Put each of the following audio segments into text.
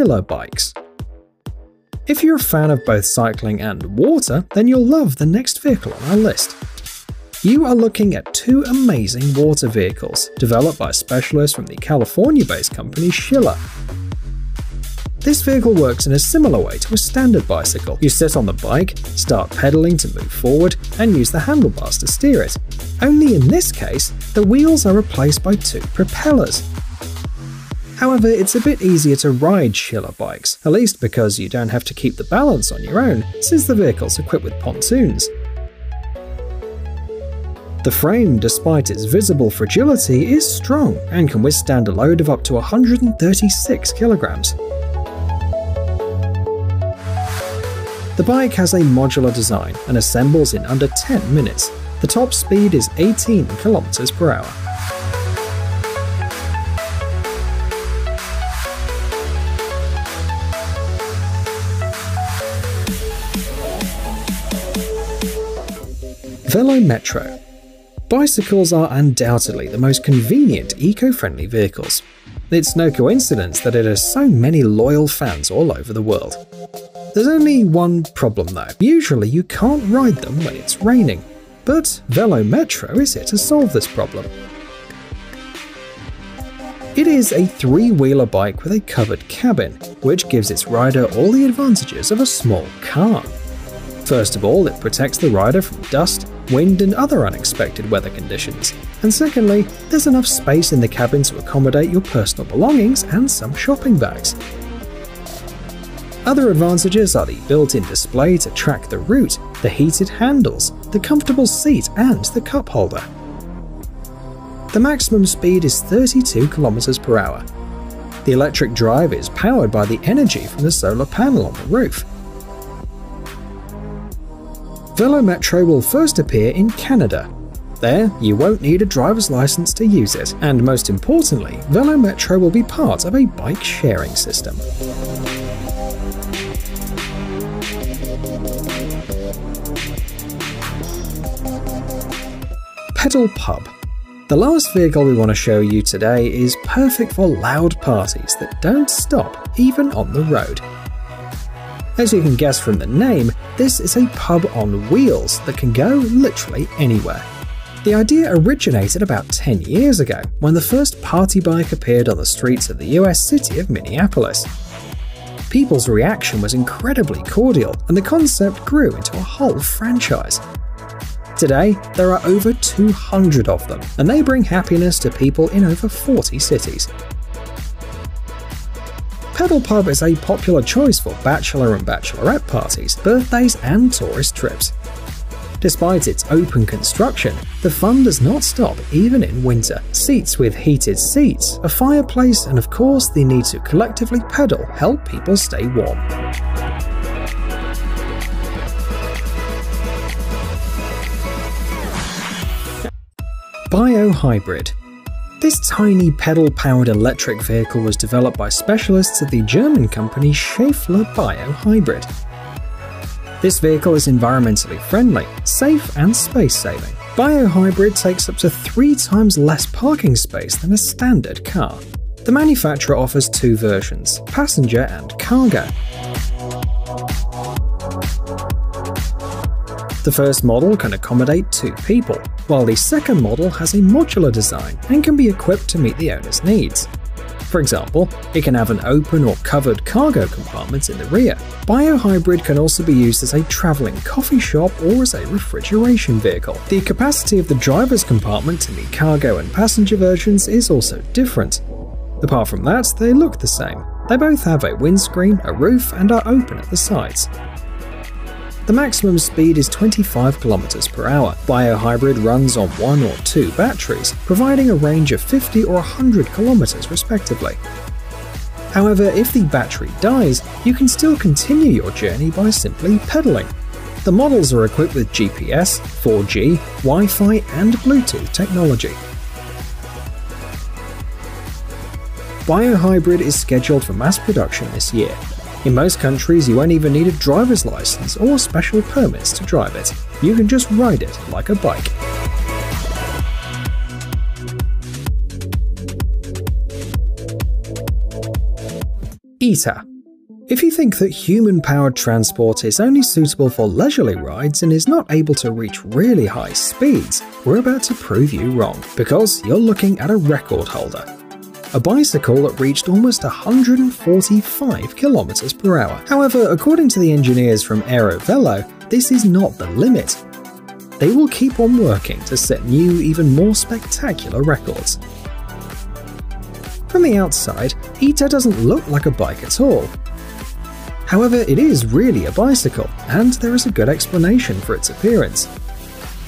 Bikes. If you're a fan of both cycling and water, then you'll love the next vehicle on our list. You are looking at two amazing water vehicles, developed by specialists from the California-based company Schiller. This vehicle works in a similar way to a standard bicycle. You sit on the bike, start pedaling to move forward, and use the handlebars to steer it. Only in this case, the wheels are replaced by two propellers. However, it's a bit easier to ride Schiller bikes, at least because you don't have to keep the balance on your own, since the vehicle's equipped with pontoons. The frame, despite its visible fragility, is strong and can withstand a load of up to 136 kilograms. The bike has a modular design and assembles in under 10 minutes. The top speed is 18 kilometers per hour. Velo Metro Bicycles are undoubtedly the most convenient eco-friendly vehicles. It's no coincidence that it has so many loyal fans all over the world. There's only one problem though, usually you can't ride them when it's raining. But Velo Metro is here to solve this problem. It is a three-wheeler bike with a covered cabin, which gives its rider all the advantages of a small car. First of all, it protects the rider from dust, wind, and other unexpected weather conditions. And secondly, there's enough space in the cabin to accommodate your personal belongings and some shopping bags. Other advantages are the built-in display to track the route, the heated handles, the comfortable seat, and the cup holder. The maximum speed is 32 km per hour. The electric drive is powered by the energy from the solar panel on the roof, Velo Metro will first appear in Canada. There, you won't need a driver's license to use it, and most importantly, Velo Metro will be part of a bike sharing system. Pedal Pub the last vehicle we want to show you today is perfect for loud parties that don't stop even on the road. As you can guess from the name, this is a pub on wheels that can go literally anywhere. The idea originated about 10 years ago, when the first party bike appeared on the streets of the US city of Minneapolis. People's reaction was incredibly cordial, and the concept grew into a whole franchise. Today, there are over 200 of them, and they bring happiness to people in over 40 cities. Pedal Pub is a popular choice for bachelor and bachelorette parties, birthdays, and tourist trips. Despite its open construction, the fun does not stop even in winter. Seats with heated seats, a fireplace, and of course the need to collectively pedal help people stay warm. Biohybrid this tiny pedal-powered electric vehicle was developed by specialists at the German company Schaeffler Biohybrid. This vehicle is environmentally friendly, safe and space-saving. Biohybrid takes up to three times less parking space than a standard car. The manufacturer offers two versions, passenger and cargo. The first model can accommodate two people, while the second model has a modular design and can be equipped to meet the owner's needs. For example, it can have an open or covered cargo compartment in the rear. Biohybrid can also be used as a traveling coffee shop or as a refrigeration vehicle. The capacity of the driver's compartment in the cargo and passenger versions is also different. Apart from that, they look the same. They both have a windscreen, a roof, and are open at the sides. The maximum speed is 25 km per hour. Biohybrid runs on one or two batteries, providing a range of 50 or 100 km respectively. However, if the battery dies, you can still continue your journey by simply pedaling. The models are equipped with GPS, 4G, Wi-Fi and Bluetooth technology. Biohybrid is scheduled for mass production this year, in most countries, you won't even need a driver's license or special permits to drive it. You can just ride it like a bike. ETA If you think that human powered transport is only suitable for leisurely rides and is not able to reach really high speeds, we're about to prove you wrong, because you're looking at a record holder. A bicycle that reached almost 145 km per hour. However, according to the engineers from Aerovelo, this is not the limit. They will keep on working to set new, even more spectacular records. From the outside, Eta doesn't look like a bike at all. However, it is really a bicycle, and there is a good explanation for its appearance.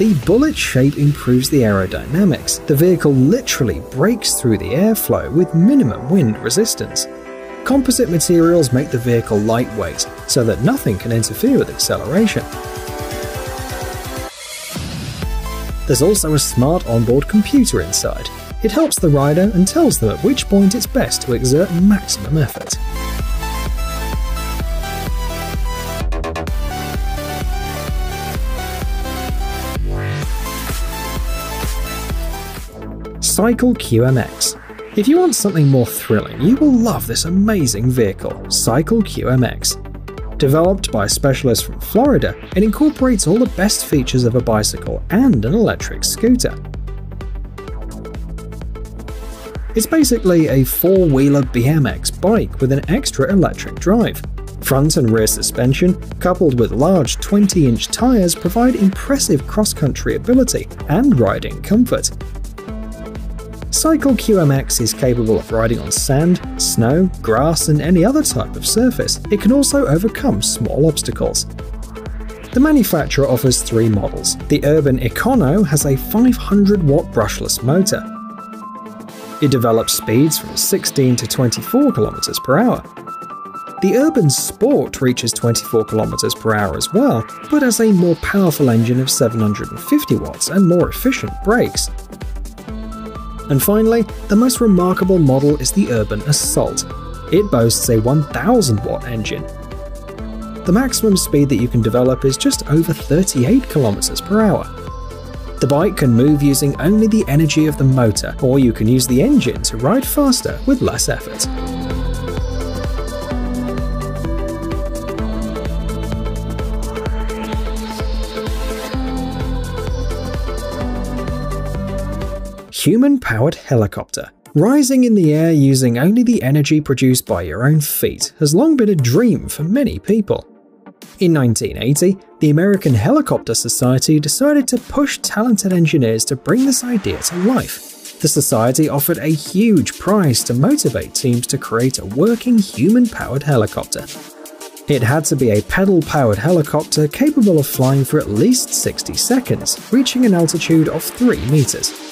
The bullet shape improves the aerodynamics. The vehicle literally breaks through the airflow with minimum wind resistance. Composite materials make the vehicle lightweight, so that nothing can interfere with acceleration. There's also a smart onboard computer inside. It helps the rider and tells them at which point it's best to exert maximum effort. Cycle QMX. If you want something more thrilling, you will love this amazing vehicle, Cycle QMX. Developed by specialists from Florida, it incorporates all the best features of a bicycle and an electric scooter. It's basically a four-wheeler BMX bike with an extra electric drive. Front and rear suspension, coupled with large 20-inch tyres provide impressive cross-country ability and riding comfort. Cycle QMX is capable of riding on sand, snow, grass, and any other type of surface. It can also overcome small obstacles. The manufacturer offers three models. The Urban Econo has a 500 watt brushless motor. It develops speeds from 16 to 24 km per hour. The Urban Sport reaches 24 km per hour as well, but has a more powerful engine of 750 watts and more efficient brakes. And finally, the most remarkable model is the Urban Assault. It boasts a 1000 watt engine. The maximum speed that you can develop is just over 38 km per hour. The bike can move using only the energy of the motor, or you can use the engine to ride faster with less effort. Human powered helicopter. Rising in the air using only the energy produced by your own feet has long been a dream for many people. In 1980, the American Helicopter Society decided to push talented engineers to bring this idea to life. The society offered a huge prize to motivate teams to create a working human powered helicopter. It had to be a pedal powered helicopter capable of flying for at least 60 seconds, reaching an altitude of 3 meters.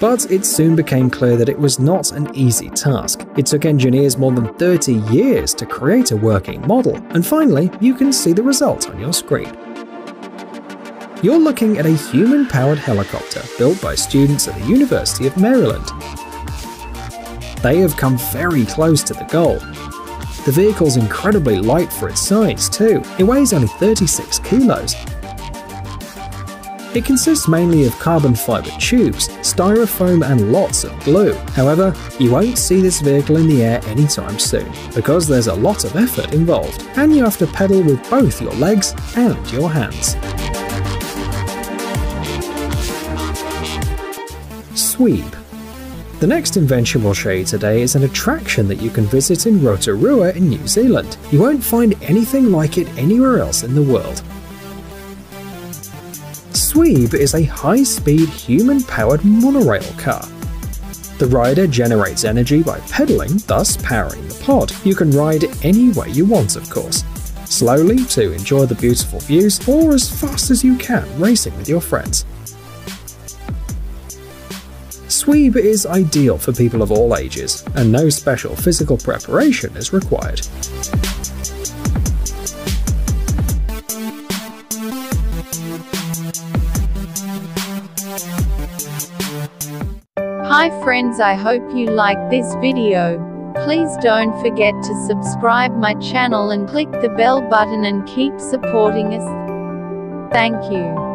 But it soon became clear that it was not an easy task. It took engineers more than 30 years to create a working model, and finally, you can see the result on your screen. You're looking at a human-powered helicopter built by students at the University of Maryland. They have come very close to the goal. The vehicle's incredibly light for its size too. It weighs only 36 kilos, it consists mainly of carbon fibre tubes, styrofoam and lots of glue. However, you won't see this vehicle in the air anytime soon, because there's a lot of effort involved, and you have to pedal with both your legs and your hands. Shweeb the next invention we'll show you today is an attraction that you can visit in Rotorua in New Zealand. You won't find anything like it anywhere else in the world. Shweeb is a high-speed human-powered monorail car. The rider generates energy by pedaling, thus powering the pod. You can ride any way you want, of course. Slowly to enjoy the beautiful views, or as fast as you can racing with your friends. Shweeb is ideal for people of all ages, and no special physical preparation is required. Hi friends I hope you like this video. Please don't forget to subscribe my channel and click the bell button and keep supporting us. Thank you.